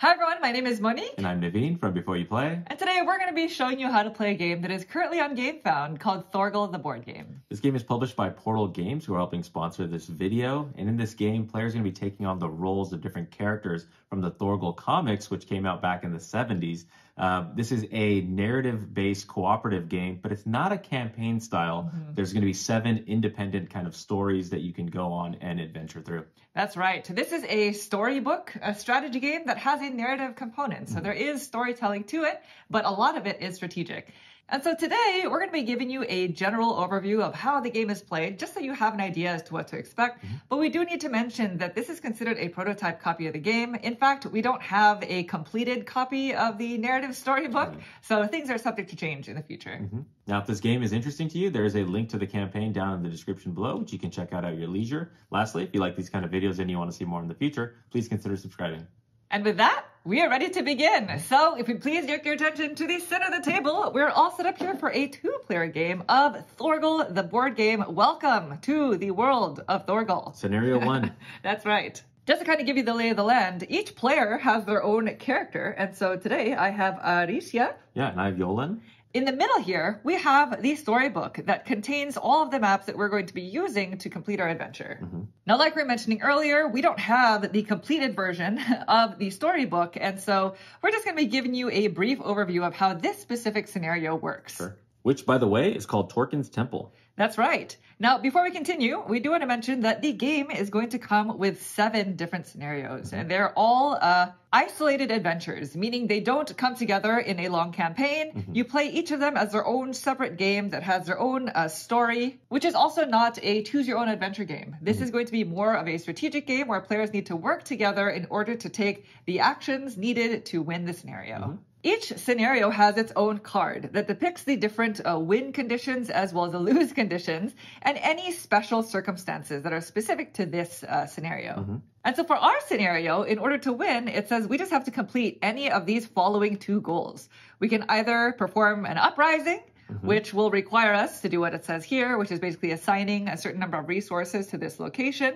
Hi everyone, my name is Monique. And I'm Naveen from Before You Play. And today we're going to be showing you how to play a game that is currently on GameFound called Thorgal the Board Game. This game is published by Portal Games, who are helping sponsor this video. And in this game, players are going to be taking on the roles of different characters from the Thorgal comics, which came out back in the 70s. Uh, this is a narrative based cooperative game, but it's not a campaign style. Mm-hmm. There's going to be seven independent kind of stories that you can go on and adventure through. That's right. This is a storybook, a strategy game that has a narrative component. So mm-hmm. there is storytelling to it, but a lot of it is strategic. And so today we're going to be giving you a general overview of how the game is played, just so you have an idea as to what to expect. Mm-hmm. But we do need to mention that this is considered a prototype copy of the game. In fact, we don't have a completed copy of the narrative storybook, mm-hmm. so things are subject to change in the future. Mm-hmm. Now, if this game is interesting to you, there is a link to the campaign down in the description below, which you can check out at your leisure. Lastly, if you like these kind of videos and you want to see more in the future, please consider subscribing. And with that, we are ready to begin. So if you please direct your attention to the center of the table, we're all set up here for a two-player game of Thorgal, the board game. Welcome to the world of Thorgal. Scenario one. That's right. Just to kind of give you the lay of the land, each player has their own character. And so today I have Aaricia. Yeah, and I have Yolan. In the middle here, we have the storybook that contains all of the maps that we're going to be using to complete our adventure. Mm-hmm. Now, like we were mentioning earlier, we don't have the completed version of the storybook, and so we're just going to be giving you a brief overview of how this specific scenario works. Sure. Which, by the way, is called Torkin's Temple. That's right. Now, before we continue, we do want to mention that the game is going to come with seven different scenarios, and they're all uh, isolated adventures, meaning they don't come together in a long campaign. Mm-hmm. You play each of them as their own separate game that has their own uh, story, which is also not a choose your own adventure game. This mm-hmm. is going to be more of a strategic game where players need to work together in order to take the actions needed to win the scenario. Mm-hmm. Each scenario has its own card that depicts the different uh, win conditions as well as the lose conditions and any special circumstances that are specific to this uh, scenario. Mm-hmm. And so for our scenario, in order to win, it says we just have to complete any of these following two goals. We can either perform an uprising, Mm-hmm. which will require us to do what it says here, which is basically assigning a certain number of resources to this location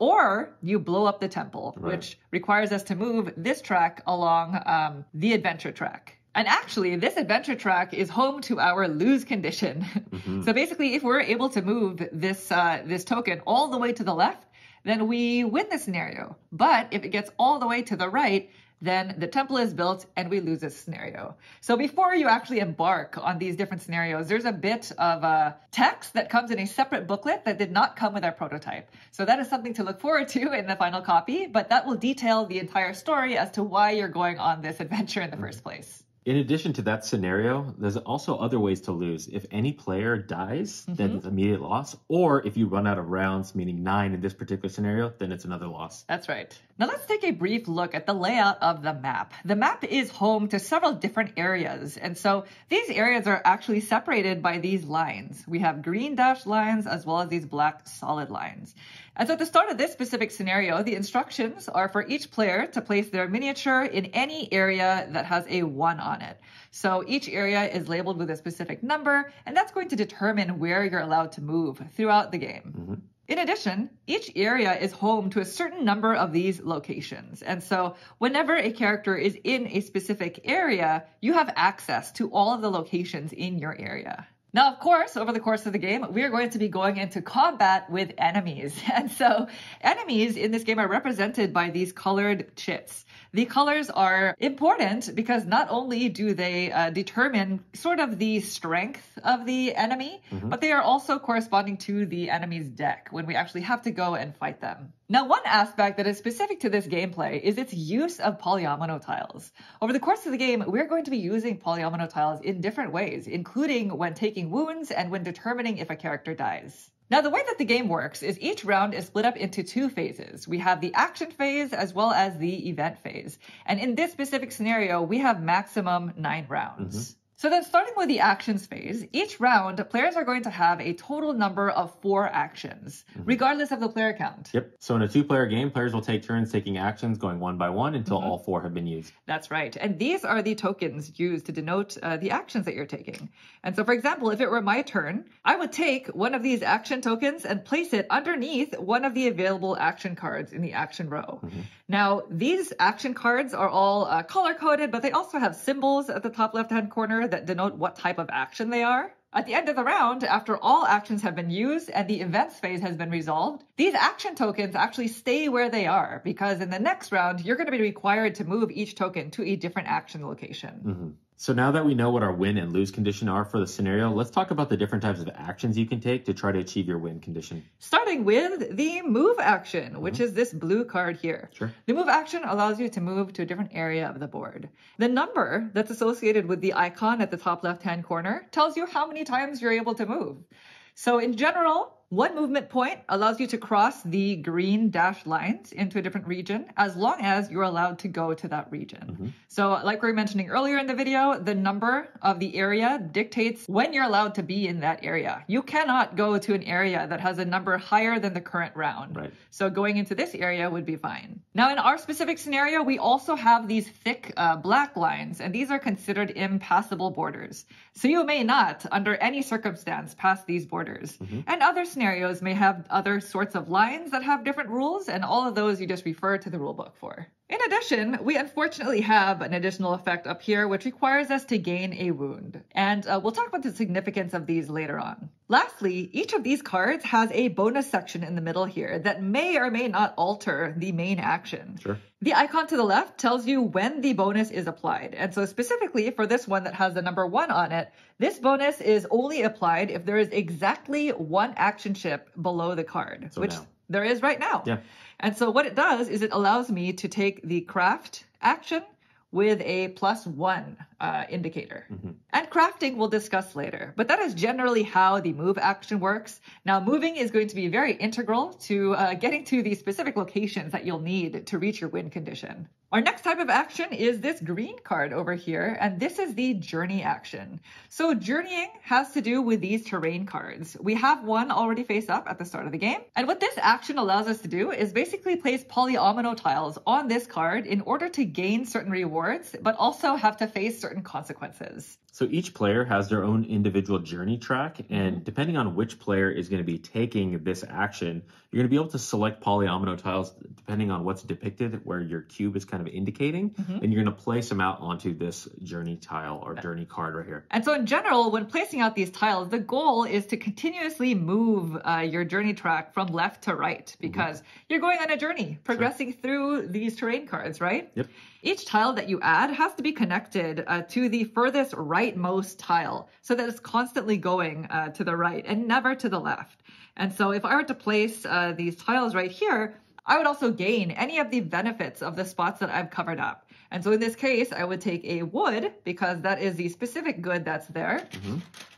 or you blow up the temple, right. which requires us to move this track along um, the adventure track. And actually, this adventure track is home to our lose condition. Mm-hmm. so basically, if we're able to move this uh, this token all the way to the left, then we win the scenario. But if it gets all the way to the right, then the temple is built and we lose this scenario. So before you actually embark on these different scenarios, there's a bit of a text that comes in a separate booklet that did not come with our prototype. So that is something to look forward to in the final copy, but that will detail the entire story as to why you're going on this adventure in the hmm. first place. In addition to that scenario, there's also other ways to lose. If any player dies, mm-hmm. then it's immediate loss. Or if you run out of rounds, meaning nine in this particular scenario, then it's another loss. That's right. Now let's take a brief look at the layout of the map. The map is home to several different areas. And so these areas are actually separated by these lines. We have green dashed lines as well as these black solid lines. And so at the start of this specific scenario, the instructions are for each player to place their miniature in any area that has a one on it. So each area is labeled with a specific number, and that's going to determine where you're allowed to move throughout the game. Mm-hmm. In addition, each area is home to a certain number of these locations. And so whenever a character is in a specific area, you have access to all of the locations in your area. Now, of course, over the course of the game, we are going to be going into combat with enemies. And so enemies in this game are represented by these colored chits. The colors are important because not only do they uh, determine sort of the strength of the enemy, mm-hmm. but they are also corresponding to the enemy's deck when we actually have to go and fight them. Now, one aspect that is specific to this gameplay is its use of polyomino tiles. Over the course of the game, we're going to be using polyomino tiles in different ways, including when taking wounds and when determining if a character dies. Now, the way that the game works is each round is split up into two phases. We have the action phase as well as the event phase. And in this specific scenario, we have maximum nine rounds. Mm-hmm. So then starting with the actions phase, each round, players are going to have a total number of four actions, regardless of the player count. Yep. So in a two-player game, players will take turns taking actions, going one by one until all four have been used. That's right. And these are the tokens used to denote uh, the actions that you're taking. And so, for example, if it were my turn, I would take one of these action tokens and place it underneath one of the available action cards in the action row. Now, these action cards are all uh, color coded, but they also have symbols at the top left hand corner that denote what type of action they are. At the end of the round, after all actions have been used and the events phase has been resolved, these action tokens actually stay where they are because in the next round, you're going to be required to move each token to a different action location. Mm-hmm. So now that we know what our win and lose condition are for the scenario, let's talk about the different types of actions you can take to try to achieve your win condition. Starting with the move action, mm-hmm. which is this blue card here. Sure. The move action allows you to move to a different area of the board. The number that's associated with the icon at the top left hand corner tells you how many times you're able to move. So, in general, one movement point allows you to cross the green dashed lines into a different region as long as you're allowed to go to that region. So, like we were mentioning earlier in the video, the number of the area dictates when you're allowed to be in that area. You cannot go to an area that has a number higher than the current round. Right. So, going into this area would be fine. Now, in our specific scenario, we also have these thick uh, black lines, and these are considered impassable borders. So, you may not, under any circumstance, pass these borders. And other scenarios may have other sorts of lines that have different rules, and all of those you just refer to the rulebook for. In addition, we unfortunately have an additional effect up here which requires us to gain a wound. And uh, we'll talk about the significance of these later on. Lastly, each of these cards has a bonus section in the middle here that may or may not alter the main action. Sure. The icon to the left tells you when the bonus is applied. And so specifically for this one that has the number one on it, this bonus is only applied if there is exactly one action chip below the card, So which now. There is right now. Yeah. And so what it does is it allows me to take the craft action with a plus one uh, indicator. And crafting we'll discuss later, but that is generally how the move action works. Now, moving is going to be very integral to uh, getting to the specific locations that you'll need to reach your win condition. Our next type of action is this green card over here, and this is the journey action. So journeying has to do with these terrain cards. We have one already face up at the start of the game, and what this action allows us to do is basically place polyomino tiles on this card in order to gain certain rewards, but also have to face certain consequences. So each player has their own individual journey track, and mm-hmm. depending on which player is going to be taking this action, you're going to be able to select polyomino tiles depending on what's depicted, where your cube is kind of indicating, mm-hmm. and you're going to place them out onto this journey tile or journey card right here. And so, in general, when placing out these tiles, the goal is to continuously move uh, your journey track from left to right mm-hmm. because you're going on a journey, progressing through these terrain cards, right? Yep. Each tile that you add has to be connected uh, to the furthest rightmost tile so that it's constantly going uh, to the right and never to the left. And so, if I were to place uh, these tiles right here, I would also gain any of the benefits of the spots that I've covered up. And so in this case, I would take a wood because that is the specific good that's there.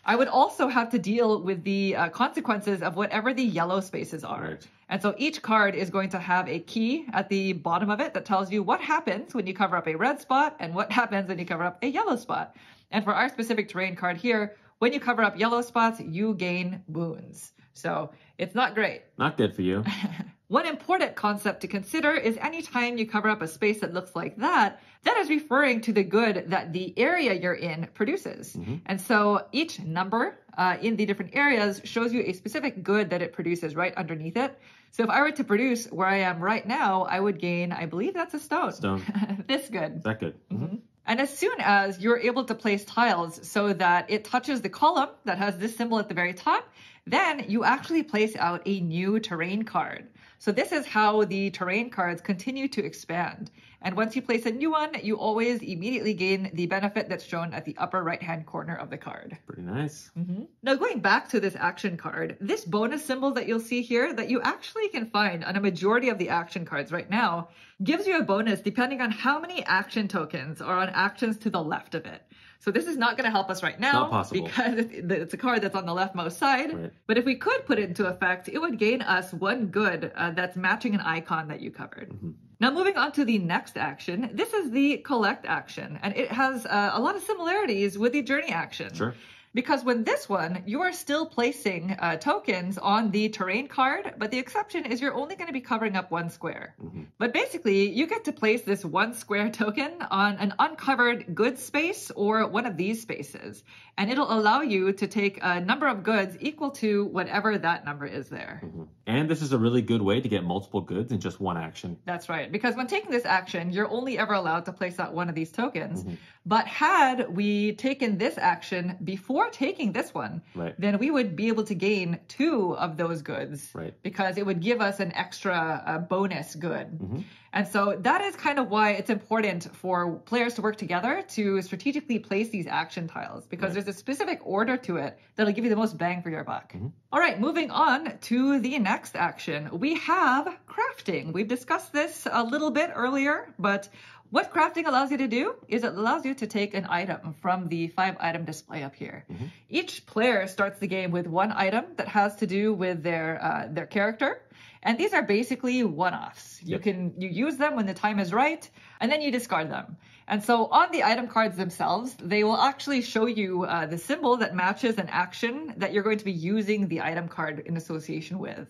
I would also have to deal with the uh, consequences of whatever the yellow spaces are. Right. And so each card is going to have a key at the bottom of it that tells you what happens when you cover up a red spot and what happens when you cover up a yellow spot. And for our specific terrain card here, when you cover up yellow spots, you gain wounds. So it's not great. Not good for you. One important concept to consider is anytime you cover up a space that looks like that, that is referring to the good that the area you're in produces. Mm-hmm. And so each number uh, in the different areas shows you a specific good that it produces right underneath it. So if I were to produce where I am right now, I would gain, I believe that's a stone. Stone. this good. That good? Mm-hmm. Mm-hmm. And as soon as you're able to place tiles so that it touches the column that has this symbol at the very top, then you actually place out a new terrain card. So this is how the terrain cards continue to expand. And once you place a new one, you always immediately gain the benefit that's shown at the upper right hand corner of the card. Pretty nice. Mm-hmm. Now, going back to this action card, this bonus symbol that you'll see here that you actually can find on a majority of the action cards right now gives you a bonus depending on how many action tokens are on actions to the left of it. So this is not going to help us right now Not possible. because it's a card that's on the leftmost side. Right. But if we could put it into effect, it would gain us one good uh, that's matching an icon that you covered. Mm-hmm. Now, moving on to the next action, this is the collect action, and it has uh, a lot of similarities with the journey action. Sure. Because when this one, you are still placing uh, tokens on the terrain card, but the exception is you're only going to be covering up one square. Mm-hmm. But basically, you get to place this one square token on an uncovered goods space or one of these spaces, and it'll allow you to take a number of goods equal to whatever that number is there. Mm-hmm. And this is a really good way to get multiple goods in just one action. That's right. Because when taking this action, you're only ever allowed to place out one of these tokens. Mm-hmm. But had we taken this action before taking this one, Right. then we would be able to gain two of those goods. Right. Because it would give us an extra uh, bonus good. Mm-hmm. And so that is kind of why it's important for players to work together to strategically place these action tiles because Right. there's a specific order to it that'll give you the most bang for your buck. Mm-hmm. All right, moving on to the next action. We have crafting. We've discussed this a little bit earlier, but what crafting allows you to do is it allows you to take an item from the five item display up here. Mm-hmm. Each player starts the game with one item that has to do with their uh, their character. And these are basically one-offs. You can you use them when the time is right, and then you discard them. And so on the item cards themselves, they will actually show you uh, the symbol that matches an action that you're going to be using the item card in association with.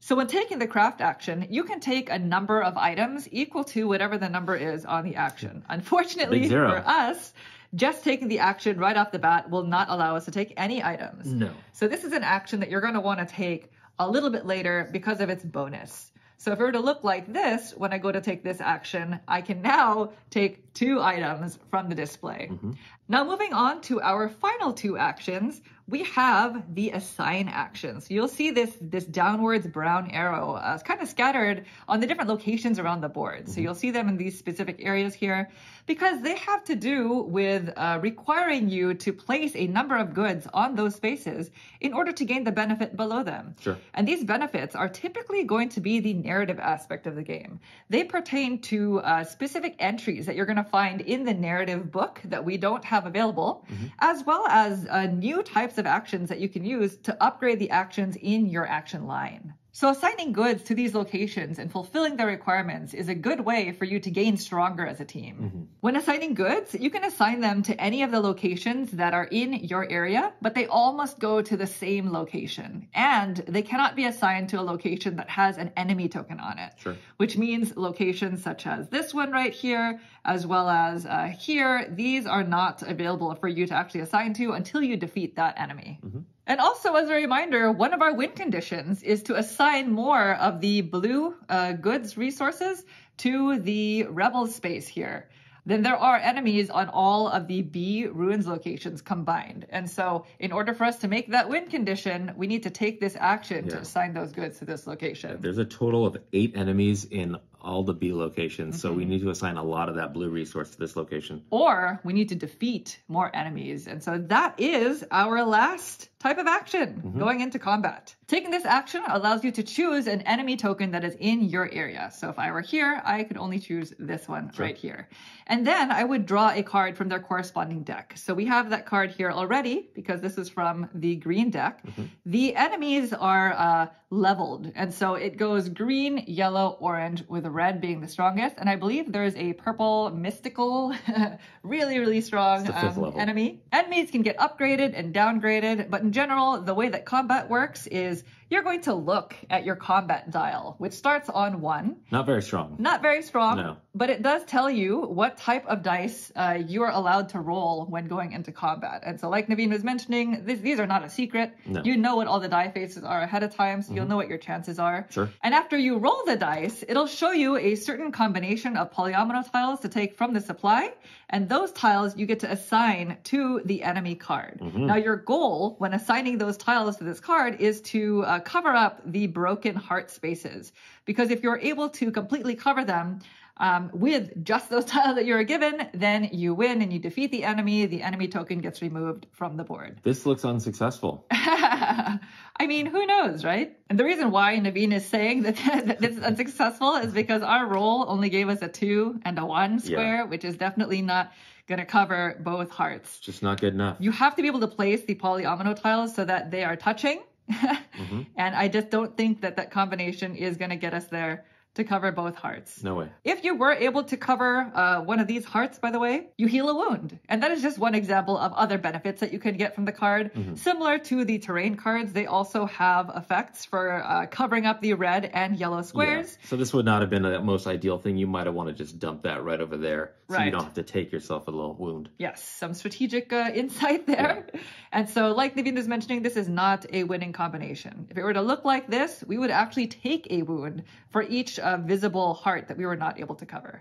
So when taking the craft action, you can take a number of items equal to whatever the number is on the action. Unfortunately for us, just taking the action right off the bat will not allow us to take any items. No. So this is an action that you're going to want to take a little bit later because of its bonus. So if it were to look like this, when I go to take this action, I can now take two items from the display. Mm-hmm. Now moving on to our final two actions, we have the assign actions. You'll see this, this downwards brown arrow uh, kind of scattered on the different locations around the board. So you'll see them in these specific areas here because they have to do with uh, requiring you to place a number of goods on those spaces in order to gain the benefit below them. Sure. And these benefits are typically going to be the narrative aspect of the game. They pertain to uh, specific entries that you're going to find in the narrative book that we don't have available, as well as uh, new types of actions that you can use to upgrade the actions in your action line. So assigning goods to these locations and fulfilling their requirements is a good way for you to gain stronger as a team. When assigning goods, you can assign them to any of the locations that are in your area, but they all must go to the same location. And they cannot be assigned to a location that has an enemy token on it. Sure. Which means locations such as this one right here, as well as uh, here, these are not available for you to actually assign to until you defeat that enemy. And also, as a reminder, one of our win conditions is to assign more of the blue uh, goods resources to the rebel space here. Then there are enemies on all of the B ruins locations combined. And so, in order for us to make that win condition, we need to take this action to assign those goods to this location. There's a total of eight enemies in all the B locations, so Mm-hmm. we need to assign a lot of that blue resource to this location. or we need to defeat more enemies. And so that is our last type of action going into combat. Taking this action allows you to choose an enemy token that is in your area. So if I were here, I could only choose this one right here. And then I would draw a card from their corresponding deck. So we have that card here already because this is from the green deck. The enemies are uh, leveled. And so it goes green, yellow, orange, with red being the strongest. And I believe there's a purple mystical, really, really strong It's the fifth um, enemy. Enemies can get upgraded and downgraded, but in general, the way that combat works is you're going to look at your combat dial, which starts on one. Not very strong. Not very strong, No. but it does tell you what type of dice uh, you are allowed to roll when going into combat. And so, like Naveen was mentioning, this, these are not a secret. No. You know what all the die faces are ahead of time, so you'll know what your chances are. Sure. And after you roll the dice, it'll show you a certain combination of polyomino tiles to take from the supply, and those tiles you get to assign to the enemy card. Now, your goal when assigning those tiles to this card is to uh, cover up the broken heart spaces, because if you're able to completely cover them, um, with just those tiles that you are given, then you win and you defeat the enemy. The enemy token gets removed from the board. This looks unsuccessful. I mean, who knows, right? And the reason why Naveen is saying that, that this is unsuccessful is because our roll only gave us a two and a one square, which is definitely not going to cover both hearts. Just not good enough. You have to be able to place the polyomino tiles so that they are touching. Mm-hmm. And I just don't think that that combination is going to get us there to cover both hearts. No way. If you were able to cover uh, one of these hearts, by the way, you heal a wound. And that is just one example of other benefits that you can get from the card. Mm-hmm. Similar to the terrain cards, they also have effects for uh, covering up the red and yellow squares. Yeah. So this would not have been the most ideal thing. You might have wanted to just dump that right over there so you don't have to take yourself a little wound. Yes, some strategic uh, insight there. And so, like Naveen was mentioning, this is not a winning combination. If it were to look like this, we would actually take a wound for each uh, visible heart that we were not able to cover.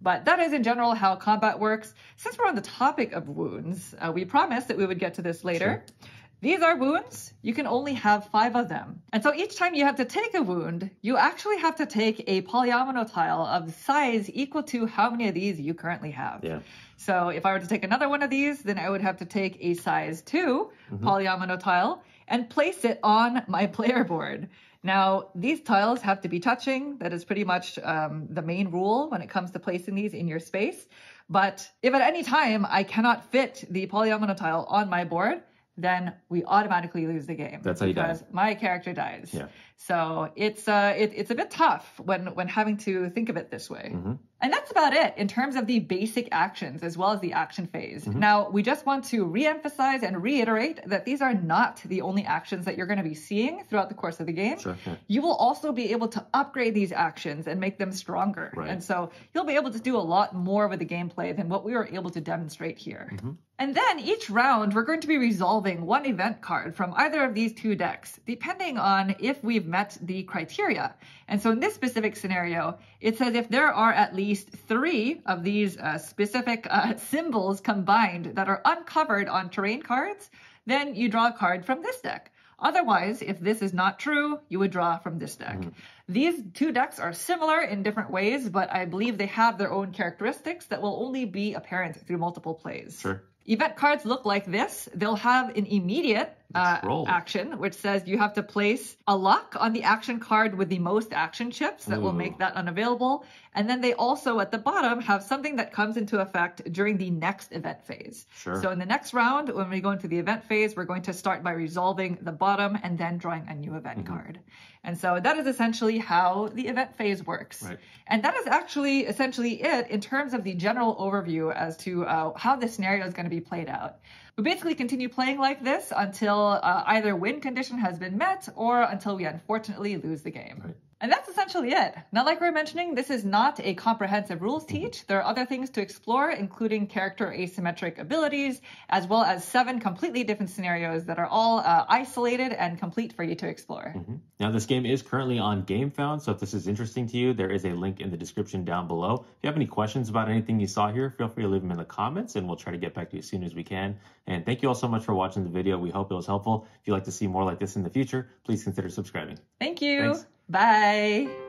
But that is, in general, how combat works. Since we're on the topic of wounds, uh, we promised that we would get to this later. These are wounds. You can only have five of them. And so each time you have to take a wound, you actually have to take a polyomino tile of size equal to how many of these you currently have. Yeah. So if I were to take another one of these, then I would have to take a size 2 polyomino tile and place it on my player board. Now, these tiles have to be touching. That is pretty much um, the main rule when it comes to placing these in your space. But if at any time I cannot fit the polyomino tile on my board, then we automatically lose the game. That's how you die. because my character dies. Yeah. So it's uh it, it's a bit tough when when having to think of it this way. Mm-hmm. And that's about it in terms of the basic actions as well as the action phase. Mm-hmm. Now, we just want to re-emphasize and reiterate that these are not the only actions that you're going to be seeing throughout the course of the game. Sure. You will also be able to upgrade these actions and make them stronger. Right. And so you'll be able to do a lot more with the gameplay than what we were able to demonstrate here. Mm-hmm. And then each round, we're going to be resolving one event card from either of these two decks, depending on if we've met the criteria. And so in this specific scenario, it says if there are at least three of these uh, specific uh, symbols combined that are uncovered on terrain cards, then you draw a card from this deck. Otherwise, if this is not true, you would draw from this deck. These two decks are similar in different ways, but I believe they have their own characteristics that will only be apparent through multiple plays. Sure. Event cards look like this. They'll have an immediate uh, action, which says you have to place a luck on the action card with the most action chips that will make that unavailable. And then they also at the bottom have something that comes into effect during the next event phase. Sure. So in the next round, when we go into the event phase, we're going to start by resolving the bottom and then drawing a new event Mm-hmm. card. And so that is essentially how the event phase works. Right. And that is actually essentially it in terms of the general overview as to uh, how the scenario is going to be played out. We basically continue playing like this until uh, either win condition has been met or until we unfortunately lose the game. Right. And that's essentially it. Now, like we are mentioning, this is not a comprehensive rules teach. There are other things to explore, including character asymmetric abilities, as well as seven completely different scenarios that are all uh, isolated and complete for you to explore. Now, this game is currently on GameFound, so if this is interesting to you, there is a link in the description down below. If you have any questions about anything you saw here, feel free to leave them in the comments, and we'll try to get back to you as soon as we can. And thank you all so much for watching the video. We hope it was helpful. If you'd like to see more like this in the future, please consider subscribing. Thank you. Thanks. Bye.